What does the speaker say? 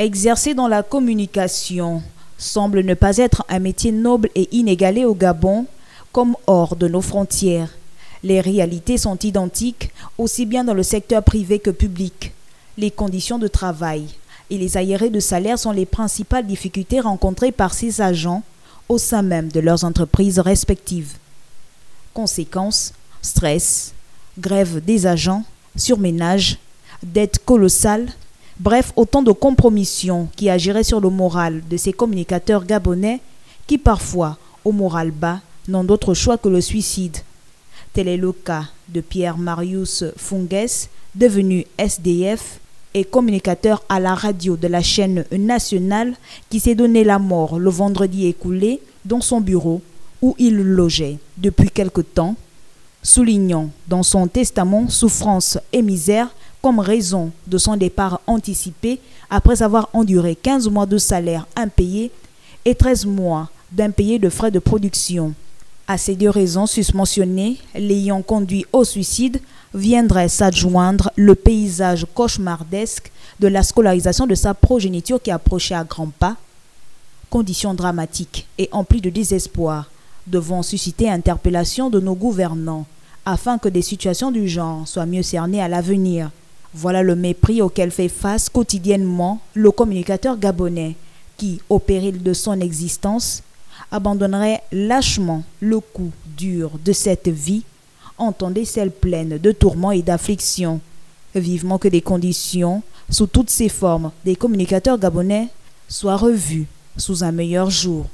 Exercer dans la communication semble ne pas être un métier noble et inégalé au Gabon comme hors de nos frontières. Les réalités sont identiques aussi bien dans le secteur privé que public. Les conditions de travail et les aérés de salaire sont les principales difficultés rencontrées par ces agents au sein même de leurs entreprises respectives. Conséquences, stress, grève des agents, surménage, dettes colossales, Bref, autant de compromissions qui agiraient sur le moral de ces communicateurs gabonais qui parfois, au moral bas, n'ont d'autre choix que le suicide. Tel est le cas de Pierre Marius Funges, devenu SDF et communicateur à la radio de la chaîne nationale qui s'est donné la mort le vendredi écoulé dans son bureau où il logeait depuis quelque temps, soulignant dans son testament souffrance et misère comme raison de son départ anticipé après avoir enduré 15 mois de salaire impayé et 13 mois d'impayé de frais de production. À ces deux raisons susmentionnées, l'ayant conduit au suicide, viendrait s'adjoindre le paysage cauchemardesque de la scolarisation de sa progéniture qui approchait à grands pas, conditions dramatiques et emplies de désespoir, devant susciter interpellation de nos gouvernants afin que des situations du genre soient mieux cernées à l'avenir. Voilà le mépris auquel fait face quotidiennement le communicateur gabonais qui, au péril de son existence, abandonnerait lâchement le coup dur de cette vie, entendez celle pleine de tourments et d'afflictions. Vivement que des conditions, sous toutes ses formes, des communicateurs gabonais soient revues sous un meilleur jour.